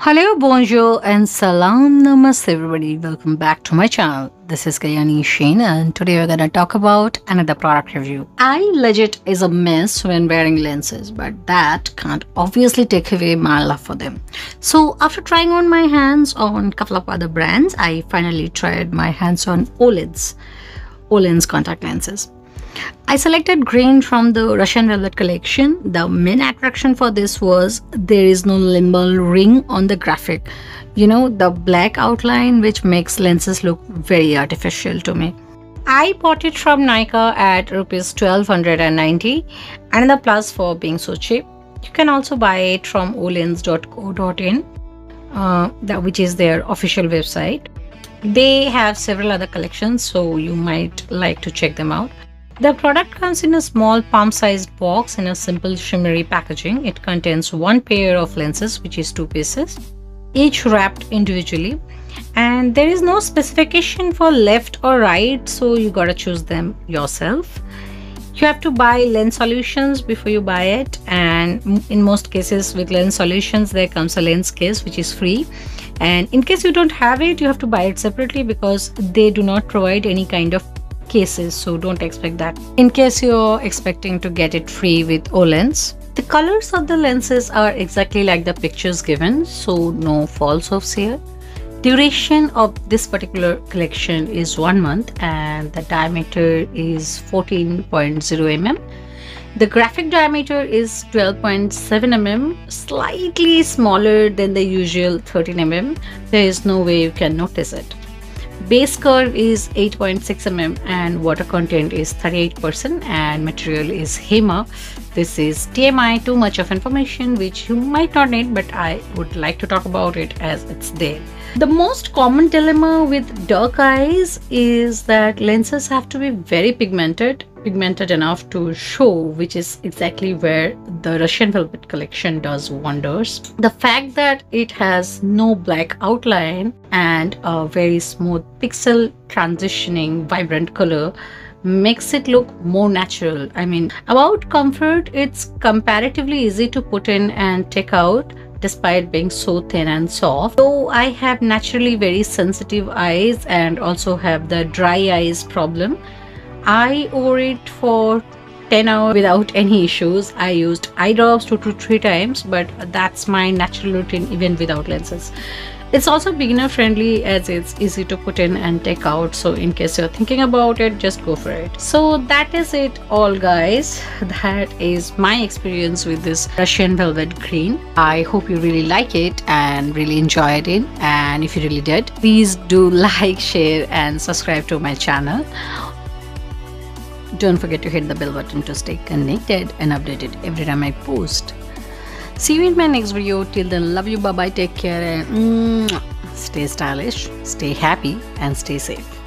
Hello, bonjour, and salam namaste, everybody. Welcome back to my channel. This is Kalyani Sen, and today we're gonna talk about another product review. Eye legit is a mess when wearing lenses, but that can't obviously take away my love for them. So, after trying on my hands on a couple of other brands, I finally tried my hands on Olens, Olens contact lenses. I selected green from the Russian Velvet collection. The main attraction for this was there is no limbal ring on the graphic. You know, the black outline which makes lenses look very artificial to me. I bought it from Nykaa at rupees 1290 and the plus for being so cheap. You can also buy it from olens.co.in uh, that which is their official website. They have several other collections so you might like to check them out. The product comes in a small palm-sized box in a simple shimmery packaging. It contains one pair of lenses, which is two pieces, each wrapped individually. And there is no specification for left or right, so you gotta choose them yourself. You have to buy lens solutions before you buy it, and in most cases with lens solutions, there comes a lens case which is free. And in case you don't have it, you have to buy it separately because they do not provide any kind of cases so don't expect that. In case you're expecting to get it free with olens the colors of the lenses are exactly like the pictures given so no false hopes here. Duration of this particular collection is one month and the diameter is 14.0 mm the graphic diameter is 12.7 mm slightly smaller than the usual 13 mm there is no way you can notice it Base curve is 8.6 mm and water content is 38% and material is Hema. This is TMI, too much of information which you might not need but I would like to talk about it as it's there. The most common dilemma with dark eyes is that lenses have to be very pigmented pigmented enough to show, which is exactly where the Russian Velvet collection does wonders. The fact that it has no black outline and a very smooth pixel transitioning vibrant color makes it look more natural. I mean, about comfort, it's comparatively easy to put in and take out despite being so thin and soft. Though I have naturally very sensitive eyes and also have the dry eyes problem, I wore it for 10 hours without any issues. I used eye drops two to three times, but that's my natural routine even without lenses. It's also beginner friendly as it's easy to put in and take out. So in case you're thinking about it, just go for it. So that is it all guys. That is my experience with this Russian Velvet Green. I hope you really like it and really enjoyed it. And if you really did, please do like, share and subscribe to my channel. Don't forget to hit the bell button to stay connected and updated every time I post. See you in my next video. Till then, love you. Bye bye. Take care and mm, stay stylish, stay happy, and stay safe.